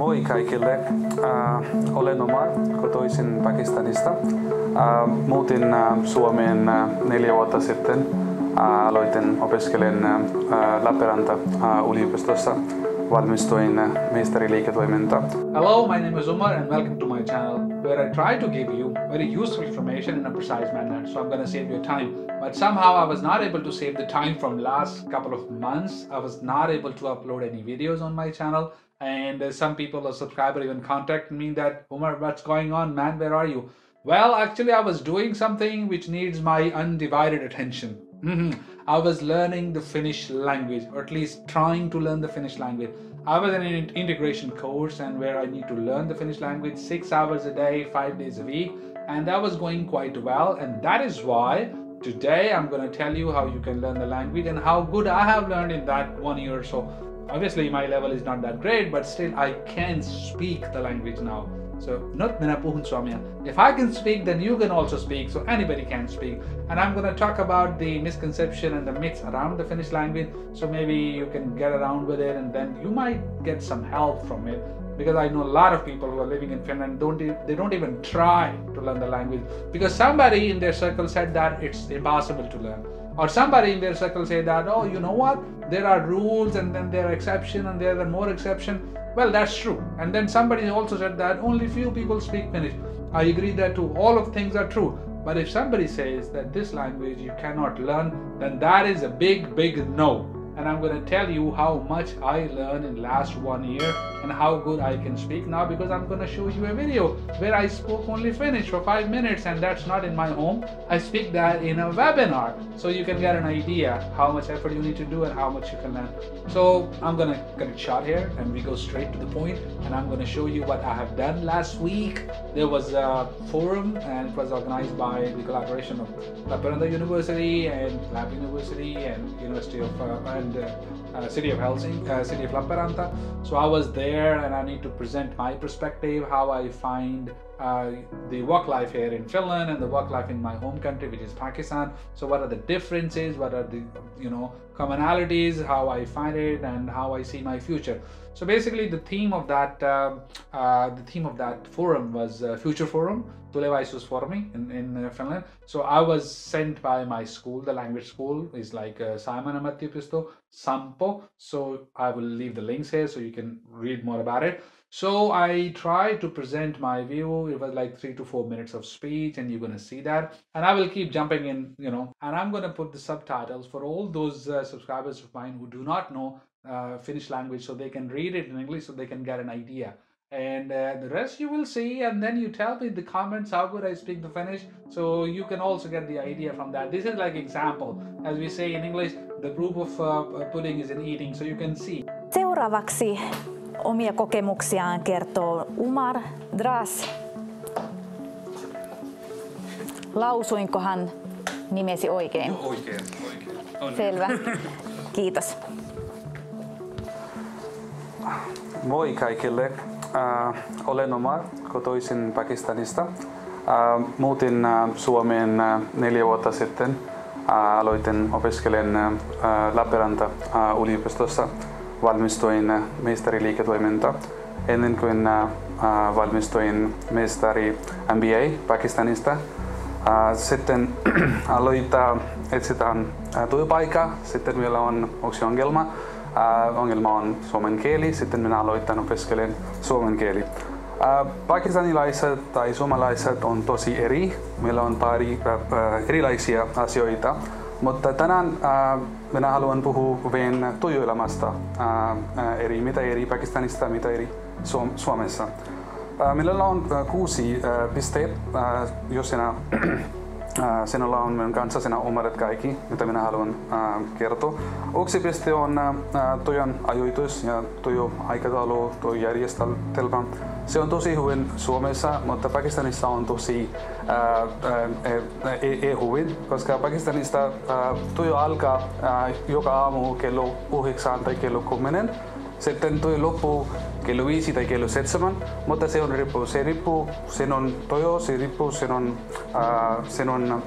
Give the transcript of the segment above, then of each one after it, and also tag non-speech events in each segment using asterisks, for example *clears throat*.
Moi kaikille. Äh, olen Omar, kotoisin Pakistanista. Äh, muutin äh, Suomeen äh, neljä vuotta sitten. Äh, aloitin opiskelen äh, Lappeenranta äh, yliopistossa. Meistariliiketoiminta. Hello, my name is Umar and welcome to my channel where I try to give you very useful information in a precise manner. So I'm going to save your time. But somehow I was not able to save the time from last couple of months. I was not able to upload any videos on my channel. And uh, some people, a subscriber even contacted me that, Umar, what's going on, man? Where are you? Well, actually, I was doing something which needs my undivided attention. Mhm. I was learning the Finnish language, or at least trying to learn the Finnish language. I was in an integration course and where I need to learn the Finnish language six hours a day, five days a week, and that was going quite well. And that is why today I'm going to tell you how you can learn the language and how good I have learned in that one year or so. Obviously, my level is not that great, but still I can speak the language now. So, not minä puhun suomea. If I can speak, then you can also speak. So anybody can speak. And I'm going to talk about the misconception and the myths around the Finnish language. So maybe you can get around with it, and then you might get some help from it. Because I know a lot of people who are living in Finland don't they don't even try to learn the language because somebody in their circle said that it's impossible to learn or somebody in their circle say that oh you know what? There are rules and then there are exception and there are more exception. Well that's true. And then somebody also said that only few people speak finnish. I agree that too. All of things are true. But if somebody says that this language you cannot learn then that is a big big no and i'm going to tell you how much i learned in last one year and how good i can speak now because i'm going to show you a video where i spoke only finnish for five minutes and that's not in my home. I speak that in a webinar. So you can get an idea how much effort you need to do and how much you can learn. So i'm going to cut it short here and we go straight to the point and i'm going to show you what i have done last week. There was a forum and it was organized by the collaboration of Lappeenranta University and Lab University and University of uh, and uh, uh, City of Helsinki, uh, City of Lappeenranta. So I was there and I need to present my perspective, how I find uh, the work life here in Finland and the work life in my home country, which is Pakistan. So what are the differences? What are the you know commonalities? How I find it and how I see my future. So basically, the theme of that uh, uh, the theme of that forum was uh, Future Forum, Tulevaisuusfoorumi in in uh, Finland. So I was sent by my school, the language school is like uh, Simon Ammattiopisto, Sampo. So I will leave the links here so you can read more about it. So I tried to present my view. It was like three to four minutes of speech, and you're gonna see that. And I will keep jumping in, you know. And I'm gonna put the subtitles for all those uh, subscribers of mine who do not know uh, Finnish language, so they can read it in English, so they can get an idea. And uh, the rest you will see, and then you tell me in the comments how good I speak the Finnish, so you can also get the idea from that. This is like example, as we say in English, the proof of uh, pudding is in eating, so you can see. Seuraavaksi omia kokemuksiaan kertoo Umar Dras. Lausuinkohan nimesi oikein? Oikein, oikein. On. Selvä. Kiitos. Moi kaikille. Äh, olen Omar, kotoisin Pakistanista. Äh, muutin äh, Suomeen neljä vuotta sitten. Aloitin opiskelen Lappeenranta yliopistossa. Valmistuin meistariliiketoiminta. Ennen kuin valmistuin meistari MBA Pakistanista, sitten *clears throat* aloittaa etsitään työpaikkaa. Sitten meillä on yksi ongelma. Äh, ongelma on suomen kieli, sitten minä aloitan opiskelen suomen kieli. Äh, pakistanilaiset tai suomalaiset on tosi eri. Meillä on pari äh, erilaisia asioita. Mutta tänään äh, minä haluan puhua vain työelämästä äh, eri, mitä eri Pakistanista, mitä eri Suom- Suomessa. Äh, Meillä on äh, kuusi äh, äh, jos sinä sinulla on minun kanssa, ymmärrät kaikki, mitä minä haluan äh, kertoa. Yksi piste on äh, työn ajoitus ja työ aikataulu, työjärjestelmä. Se on tosi hyvin Suomessa, mutta Pakistanissa on tosi äh, äh, ei, ei hyvin, koska Pakistanista äh, työ alkaa äh, joka aamu kello 9 tai kello 10. Sitten työ loppuu kello 5 *clears throat* tai kello 7, mutta se on riippuu, se riippuu, sen on tojo, se riippuu, sen on, äh, sen on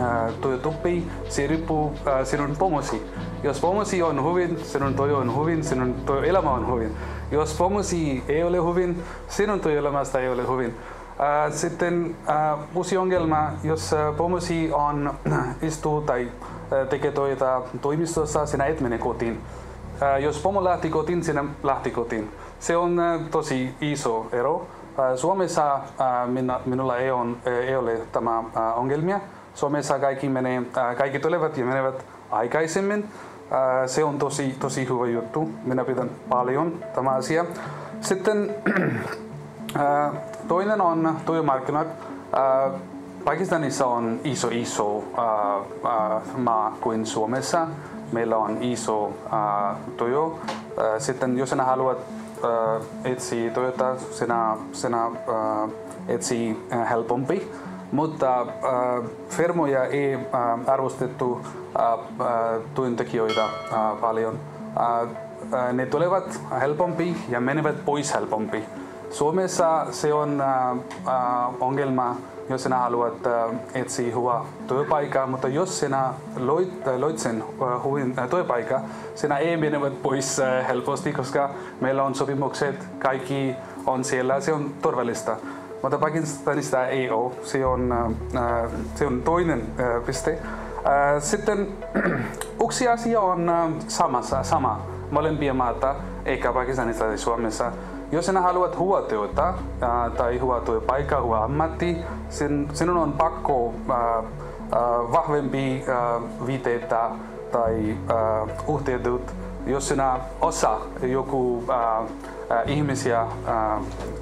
äh, työtuppi, se riippuu äh, sinun pomosi. Jos pomosi on hyvin, sinun tojo on hyvin, sinun tojo elämä on hyvin. Jos pomosi ei ole hyvin, sinun työelämästä ei ole hyvin. Äh, sitten äh, uusi ongelma, jos äh, pomosi on, istuu tai tekee töitä toimistossa, sinä et mene kotiin. Jos pomo lähti kotiin, sinä lähti kotiin. Se on tosi iso ero. Suomessa minä, minulla ei, on, ei ole tämä ongelmia. Suomessa kaikki, menee, kaikki tulevat ja menevät aikaisemmin. Se on tosi, tosi hyvä juttu. Minä pidän paljon tämä asia. Sitten *clears throat* toinen on työmarkkinat. Pakistanissa on iso iso maa kuin Suomessa. Meillä on iso työ. Sitten jos haluat etsiä työtä, sinä, sinä etsii helpompi. Mutta firmoja ei arvostettu työntekijöitä paljon. Ne tulevat helpompi ja menevät pois helpompi. Suomessa se on ongelma, jos sinä haluat etsiä hyvää työpaikkaa, mutta jos sinä loit, loit sen hyvin työpaikkaa, sinä ei menevät pois helposti, koska meillä on sopimukset, kaikki on siellä, se on turvallista. Mutta Pakistanista ei ole, se on, se on toinen piste. Sitten *clears throat* yksi asia on samassa, sama molempia maata, eikä Pakistanissa tai Suomessa. Jos haluat työtä tai hyvää työpaikkaa, hyvää ammatti, sin, sinun on pakko ää, vahvempi viiteitä tai yhteydet. Jos sinä osaa joku ihmisiä,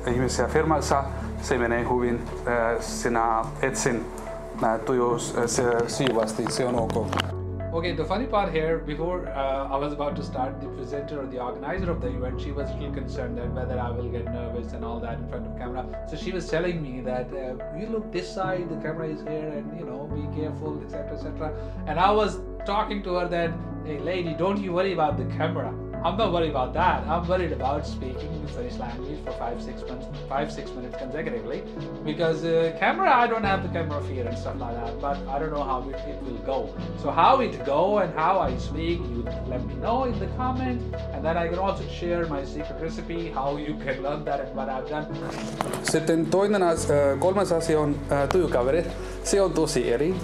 ihmisiä firmassa, se menee hyvin. Sinä etsin tujus sujuvasti, se on ok. Okay, the funny part here, before uh, I was about to start, the presenter or the organizer of the event, she was a little concerned that whether I will get nervous and all that in front of camera. So she was telling me that uh, you look this side, the camera is here, and you know, be careful, etc., etc. And I was talking to her that, hey, lady, don't you worry about the camera. I'm not worried about that. I'm worried about speaking the Finnish language for five, six minutes, five, six minutes consecutively. Because uh, camera, I don't have the camera fear and stuff like that. But I don't know how it, it will go. So how it go and how I speak, you let me know in the comment, and then I can also share my secret recipe, how you can learn that and what I've done. Sitten toinen asia, kolmas asia on työkaverit. Se on tosi eri.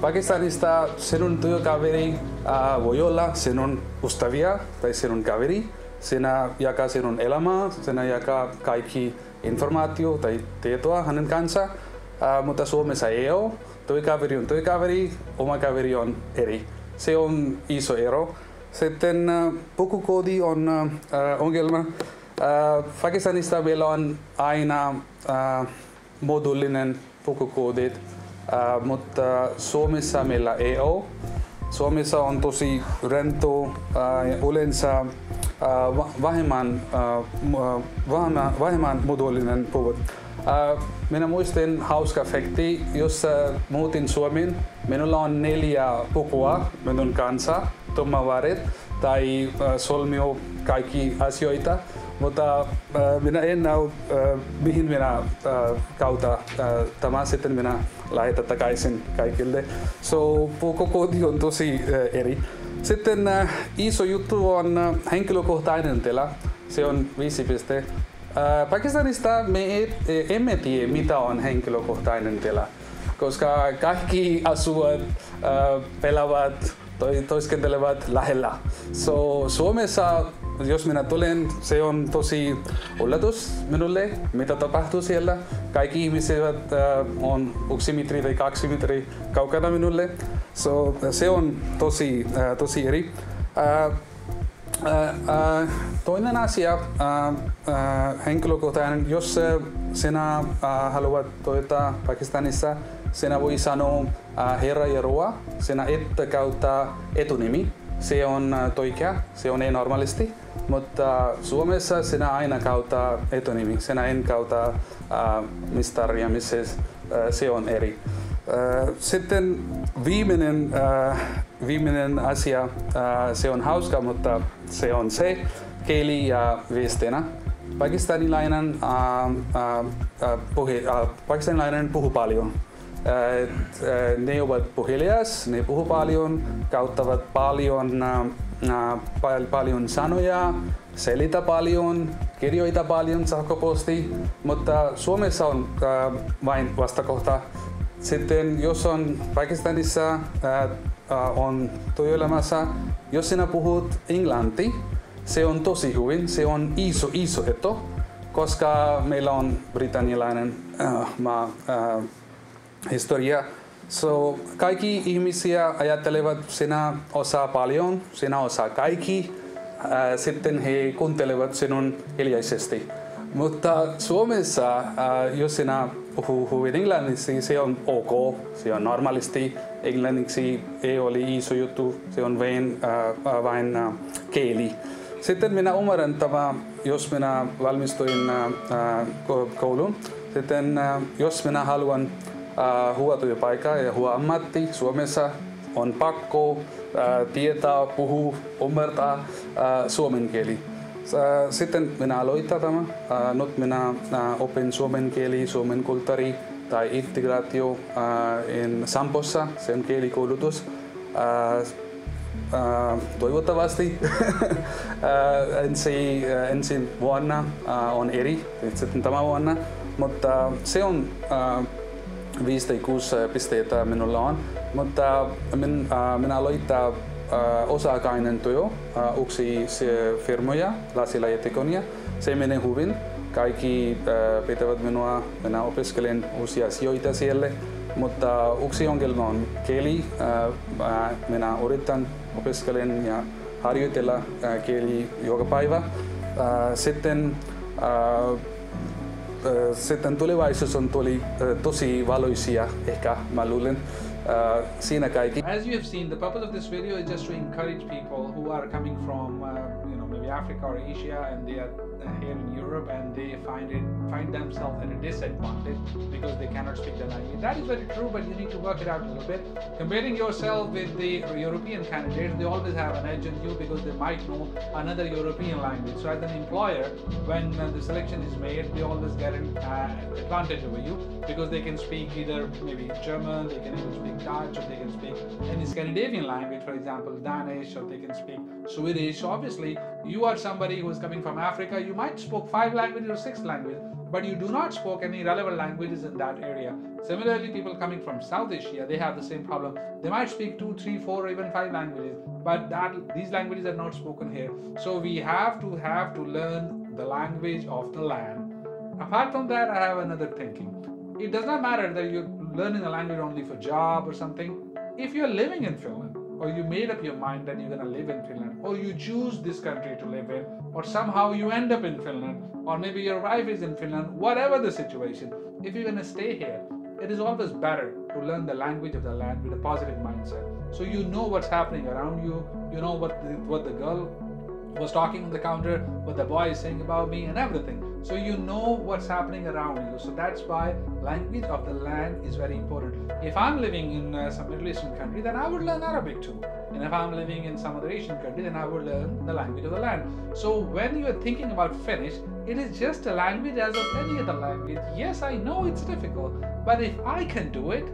Pakistanista sinun työkaveri uh, voi olla sinun ystäviä tai sinun kaveri. Sinä jakaa sinun elämää, sinä jakaa kaikki informaatio tai tietoa hänen kanssa. Uh, mutta Suomessa ei ole. Työkaveri on työkaveri, oma kaveri on eri. Se on iso ero. Sitten uh, pukukoodi on ongelma. Uh, Pakistanista meillä on aina uh, modullinen pukukoodit Mutta Suomessa meillä ei ole. Suomessa on tosi rento ja yleensä vähemmän, vähemmän, vähemmän muodollinen puvut. Uh, minä muistin hauska efekti, jos muutin Suomeen, minulla on neljä pukua minun kanssa, tummavärit, tai solmio kaikki asioita, mutta uh, minä en näy, uh, mihin minä uh, kautta uh, tämä sitten minä lähetän takaisin kaikille. So koko on tosi uh, eri. Sitten uh, iso juttu on uh, henkilökohtainen tila. Se on viisi piste. Uh, Pakistanista me et, emme tiedä, mitä on henkilökohtainen tila, koska kaikki asuvat, uh, pelaavat, toi, toiskentelevat lähellä. So, Suomessa, jos minä tulen, se on tosi yllätys minulle, mitä tapahtuu siellä. Kaikki ihmiset uh, on yksi metri tai kaksi metri kaukana minulle. So, se on tosi, uh, tosi eri. Uh, uh, toinen asia, uh, uh, henkilökohtainen, jos uh, sinä uh, haluat toimia Pakistanissa, sinä voi sanoa uh, herra ja ruoa, sinä et käytä etunimi, se on uh, toikea, se on ei normaalisti, mutta Suomessa sinä aina käytä etunimi, sinä en käytä uh, Mr. ja Mrs. Uh, se on eri. Uh, sitten viimeinen, uh, viimeinen asia, uh, se on hauska, mutta se on se kieli ja viestinä. Pakistanilainen, uh, uh, uh, puhi, uh, pakistanilainen puhuu paljon. Uh, uh, ne ovat puhelias, ne puhuu paljon, käyttävät paljon pal- paljon sanoja, selitä paljon, kirjoita paljon sähköposti, mutta Suomessa on vain vastakohta. Sitten jos on Pakistanissa on työelämässä, jos sinä puhut englanti, se on tosi hyvin, se on iso, iso eto, koska meillä on britannialainen äh, maa, äh, historia. So, kaikki ihmisiä ajattelevat, sinä osaa paljon, sinä osaa kaikki, äh, sitten he kuuntelevat sinun hiljaisesti. Mutta Suomessa, äh, jos sinä puhuu hyvin englanniksi, se on ok, se on normaalisti. Englanniksi ei ole iso juttu, se on vain, äh, vain äh. Sitten minä ymmärrän tämä, jos minä valmistuin äh, kouluun, sitten äh, jos minä haluan äh, huoa työpaikkaa ja huoa ammatti Suomessa, on pakko äh, tietää, puhua, ymmärtää äh, suomen kieli. Äh, Sitten minä aloitan tämä. Nyt minä opin suomen kieli, suomen kulttuuri tai integraatio in Sampossa, on kielikoulutus. Toivottavasti *laughs* ensi, ensi vuonna on eri sitten tämä vuonna, mutta se on äh, 5 tai 6 pisteitä minulla on, mutta min, äh, minä aloittaa äh, osa-aikainen työ äh, yksi se firmoja, Lasila ja Tekonia. Se menee hyvin. Kaikki äh, pitävät minua, minä opiskelen uusia asioita siellä, mutta yksi ongelma on kieli. Äh, äh, minä yritän opiskelen ja harjoitella äh, kieli joka päivä. Äh, sitten äh, äh, Eh, tulevaisuus on tuli, äh, tosi valoisia ehkä mä luulen. Kaikki. Eh, As you have seen, the purpose of this video is just to encourage people who are coming from, uh, you know, maybe Africa or Asia, and they are here in Europe, and they find it find themselves at a disadvantage because they cannot speak the language. That is very true, but you need to work it out a little bit. Comparing yourself with the European candidates, they always have an edge on you because they might know another European language. So, as an employer, when uh, the selection is made, they always get an uh, advantage over you because they can speak either maybe German, they can even speak Dutch, or they can speak any Scandinavian language, for example, Danish, or they can speak Swedish. So obviously, you are somebody who is coming from Africa. You might spoke five languages or six languages, but you do not spoke any relevant languages in that area. Similarly, people coming from South Asia, they have the same problem. They might speak two, three, four, even five languages, but that these languages are not spoken here. So we have to have to learn the language of the land. Apart from that, I have another thinking. It does not matter that you're learning a language only for job or something. If you're living in Finland, or you made up your mind that you're going to live in Finland, or you choose this country to live in, or somehow you end up in Finland, or maybe your wife is in Finland, whatever the situation, if you're to stay here, it is always better to learn the language of the land with a positive mindset. So you know what's happening around you, you know what the, what the girl was talking on the counter, what the boy is saying about me, and everything. So you know what's happening around you. So that's why language of the land is very important. If I'm living in uh, some Middle Eastern country, then I would learn Arabic too. And if I'm living in some other Asian country, then I would learn the language of the land. So when you are thinking about Finnish, it is just a language as of any other language. Yes, I know it's difficult, but if I can do it,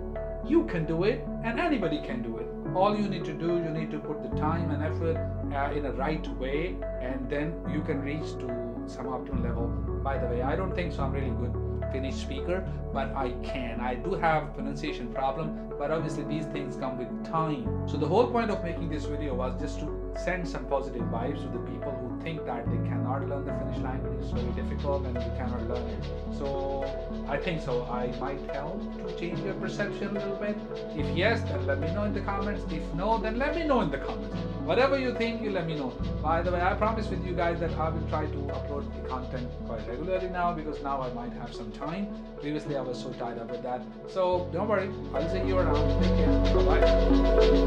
you can do it, and anybody can do it. All you need to do, you need to put the time and effort uh, in a right way, and then you can reach to some optimal level. By the way, I don't think so. I'm really good Finnish speaker, but I can. I do have pronunciation problem, but obviously these things come with time. So the whole point of making this video was just to send some positive vibes to the people who think that they cannot learn the Finnish language. It's very difficult and you cannot learn it. So I think so. I might help to change your perception a little bit. If yes, then let me know in the comments. If no, then let me know in the comments. Whatever you think, you let me know. By the way, I promise with you guys that I will try to upload the content quite regularly now because now I might have some time. Previously, I was so tied up with that. So don't worry, I'll see you around. Take care. Bye bye.